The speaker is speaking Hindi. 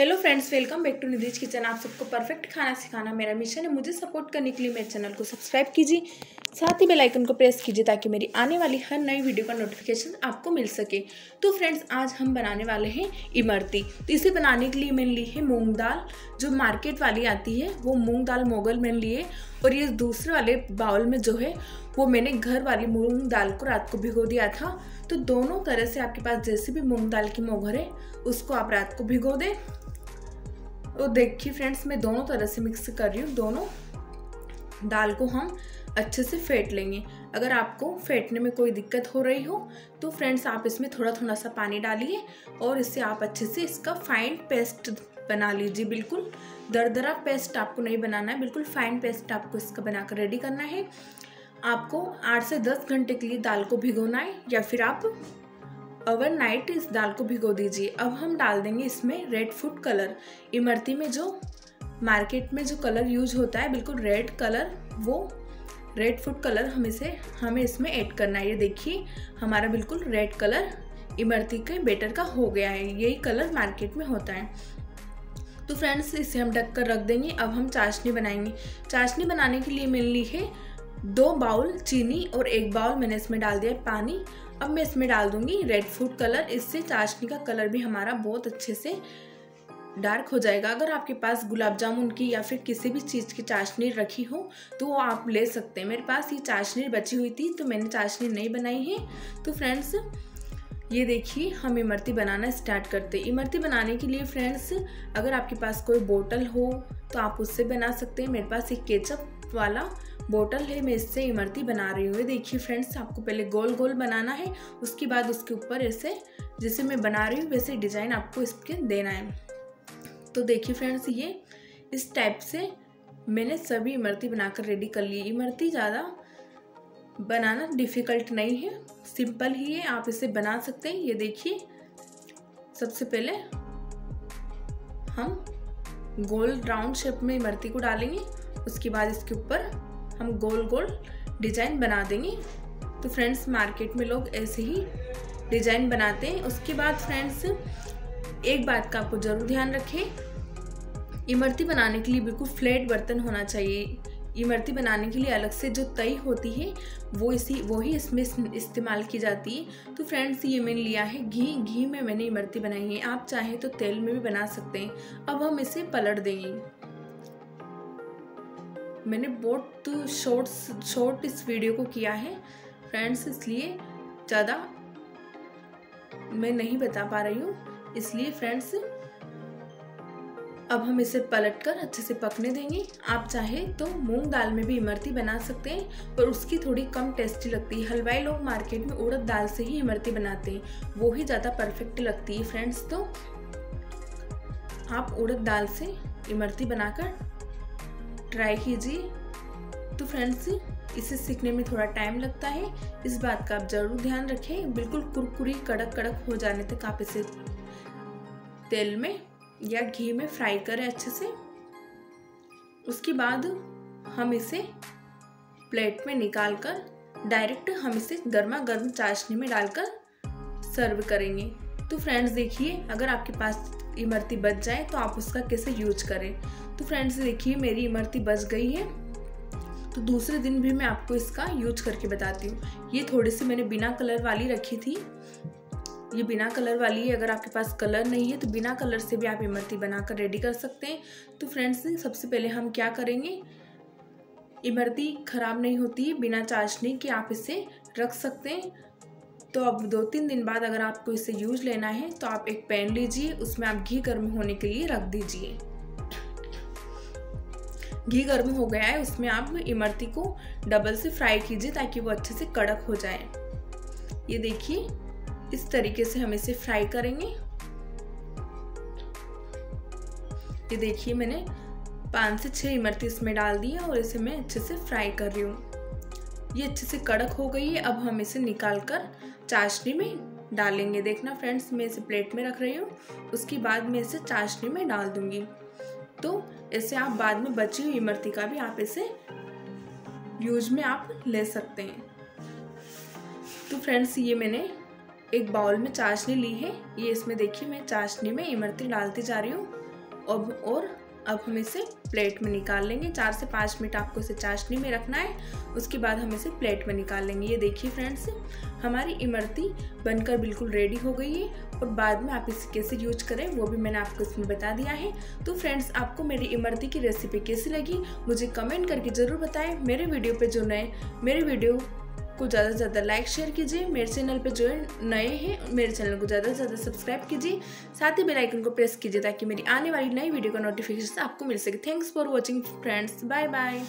Hello friends welcome back to Nidhi's kitchen आप सबको परफेक्ट खाना सिखाना। मेरा मिशन है मुझे सपोर्ट करने के लिए मेरे चैनल को सब्सक्राइब कीजिए। साथ ही बेल आइकन को प्रेस कीजिए ताकि मेरी आने वाली हर नई वीडियो का नोटिफिकेशन आपको मिल सके। तो फ्रेंड्स आज हम बनाने वाले हैं इमरती। तो इसे बनाने के लिए मैंने ली है मूंग दाल। जो मार्केट वाली आती है, वो मूंग दाल मोगल मैंने लिए और ये दूसरे वाले बाउल में जो है, वो मैंने घर वाली मूंग दाल को रात को भिगो दिया था। तो दोनों तरह से आपके पास जैसे भी मूंग दाल की मोगर है, उसको आप रात को भिगो दें। तो देखिए फ्रेंड्स, मैं दोनों तरह से मिक्स कर रही हूँ। दोनों दाल को हम अच्छे से फेंट लेंगे। अगर आपको फेंटने में कोई दिक्कत हो रही हो तो फ्रेंड्स आप इसमें थोड़ा थोड़ा सा पानी डालिए और इससे आप अच्छे से इसका फाइन पेस्ट बना लीजिए। बिल्कुल दरदरा पेस्ट आपको नहीं बनाना है, बिल्कुल फाइन पेस्ट आपको इसका बनाकर रेडी करना है। आपको आठ से दस घंटे के लिए दाल को भिगोना है या फिर आप ओवरनाइट इस दाल को भिगो दीजिए। अब हम डाल देंगे इसमें रेड फ़ूड कलर इमरती में जो मार्केट में जो कलर यूज़ होता है, बिल्कुल रेड कलर वो रेड फ़ूड कलर हम इसे, हमें इसमें ऐड करना है। ये देखिए, हमारा बिल्कुल रेड कलर इमरती के बेटर का हो गया है। यही कलर मार्केट में होता है। तो फ्रेंड्स इसे हम ढक कर रख देंगे। अब हम चाशनी बनाएँगे। चाशनी बनाने के लिए मिल ली है दो बाउल चीनी और एक बाउल मैंने इसमें डाल दिया है पानी। अब मैं इसमें डाल दूँगी रेड फ़ूड कलर इससे चाशनी का कलर भी हमारा बहुत अच्छे से डार्क हो जाएगा। अगर आपके पास गुलाब जामुन की या फिर किसी भी चीज़ की चाशनी रखी हो तो वो आप ले सकते हैं। मेरे पास ये चाशनी बची हुई थी तो मैंने चाशनी नहीं बनाई है। तो फ्रेंड्स ये देखिए, हम इमरती बनाना स्टार्ट करते हैं। इमरती बनाने के लिए फ्रेंड्स अगर आपके पास कोई बोतल हो तो आप उससे बना सकते हैं। मेरे पास एक केचप वाला बोतल है, मैं इससे इमरती बना रही हूँ। देखिए फ्रेंड्स, आपको पहले गोल गोल बनाना है, उसके बाद उसके ऊपर ऐसे, जैसे मैं बना रही हूँ, वैसे डिज़ाइन आपको इसके देना है। तो देखिए फ्रेंड्स, ये इस टाइप से मैंने सभी इमरती बनाकर रेडी कर ली। इमरती ज़्यादा बनाना डिफ़िकल्ट नहीं है, सिंपल ही है, आप इसे बना सकते हैं। ये देखिए, सबसे पहले हम गोल राउंड शेप में इमरती को डालेंगे, उसके बाद इसके ऊपर हम गोल गोल डिज़ाइन बना देंगे। तो फ्रेंड्स, मार्केट में लोग ऐसे ही डिज़ाइन बनाते हैं। उसके बाद फ्रेंड्स, एक बात का आपको ज़रूर ध्यान रखें, इमरती बनाने के लिए बिल्कुल फ्लैट बर्तन होना चाहिए। इमरती बनाने के लिए अलग से जो तई होती है, वो इसी, वो ही इसमें इस्तेमाल की जाती है। तो फ्रेंड्स, ये मैंने लिया है घी। घी में मैंने इमरती बनाई है। आप चाहें तो तेल में भी बना सकते हैं। अब हम इसे पलट देंगे। मैंने बहुत शॉर्ट्स शॉर्ट इस वीडियो को किया है। फ्रेंड्स इसलिए ज़्यादा मैं नहीं बता पा रही हूँ। इसलिए फ्रेंड्स अब हम इसे पलट कर अच्छे से पकने देंगे। आप चाहे तो मूंग दाल में भी इमरती बना सकते हैं पर उसकी थोड़ी कम टेस्टी लगती है। हलवाई लोग मार्केट में उड़द दाल से ही इमरती बनाते हैं। वो ही ज़्यादा परफेक्ट लगती है। फ्रेंड्स तो आप उड़द दाल से इमरती बनाकर ट्राई कीजिए। तो फ्रेंड्स, इसे सीखने में थोड़ा टाइम लगता है। इस बात का आप ज़रूर ध्यान रखें। बिल्कुल कुरकुरी कड़क कड़क हो जाने तक आप इसे तेल में या घी में फ्राई करें अच्छे से। उसके बाद हम इसे प्लेट में निकाल कर डायरेक्ट हम इसे गर्मा गर्म चाशनी में डालकर सर्व करेंगे। तो फ्रेंड्स, देखिए, अगर आपके पास इमरती बच जाए तो आप उसका कैसे यूज़ करें? तो फ्रेंड्स देखिए, मेरी इमरती बच गई है। तो दूसरे दिन भी मैं आपको इसका यूज़ करके बताती हूँ। ये थोड़ी सी मैंने बिना कलर वाली रखी थी। ये बिना कलर वाली है अगर आपके पास कलर नहीं है तो बिना कलर से भी आप इमरती बनाकर रेडी कर सकते हैं। तो फ्रेंड्स सबसे पहले हम क्या करेंगे? इमरती ख़राब नहीं होती है बिना चाशनी के आप इसे रख सकते हैं। तो अब दो तीन दिन बाद अगर आपको इसे यूज़ लेना है तो आप एक पैन लीजिए, उसमें आप घी गर्म होने के लिए रख दीजिए। घी गर्म हो गया है, उसमें आप इमरती को डबल से फ्राई कीजिए ताकि वो अच्छे से कड़क हो जाए। ये देखिए, इस तरीके से हम इसे फ्राई करेंगे। ये देखिए, मैंने पाँच से छः इमरती इसमें डाल दी है और इसे मैं अच्छे से फ्राई कर रही हूँ। ये अच्छे से कड़क हो गई है, अब हम इसे निकाल कर चाशनी में डालेंगे। देखना फ्रेंड्स, मैं इसे प्लेट में रख रही हूँ, उसके बाद मैं इसे चाशनी में डाल दूँगी। तो इसे आप बाद में बची हुई इमरती का भी आप इसे यूज़ में आप ले सकते हैं। तो फ्रेंड्स ये मैंने एक बाउल में चाशनी ली है। ये इसमें देखिए, मैं चाशनी में इमरती डालती जा रही हूँ। अब और अब हम इसे प्लेट में निकाल लेंगे। चार से पाँच मिनट आपको इसे चाशनी में रखना है। उसके बाद हम इसे प्लेट में निकाल लेंगे। ये देखिए फ्रेंड्स हमारी इमरती बनकर बिल्कुल रेडी हो गई है और बाद में आप इसे कैसे यूज़ करें, वो भी मैंने आपको इसमें बता दिया है। तो फ्रेंड्स आपको मेरी इमरती की रेसिपी कैसी लगी, मुझे कमेंट करके ज़रूर बताएँ। मेरे वीडियो पर जो नए, मेरे वीडियो को ज़्यादा से ज़्यादा लाइक शेयर कीजिए। मेरे चैनल पे जो नए हैं, मेरे चैनल को ज़्यादा से ज़्यादा सब्सक्राइब कीजिए। साथ ही बेल आइकन को प्रेस कीजिए ताकि मेरी आने वाली नई वीडियो का नोटिफिकेशन आपको मिल सके। Thanks for watching friends bye bye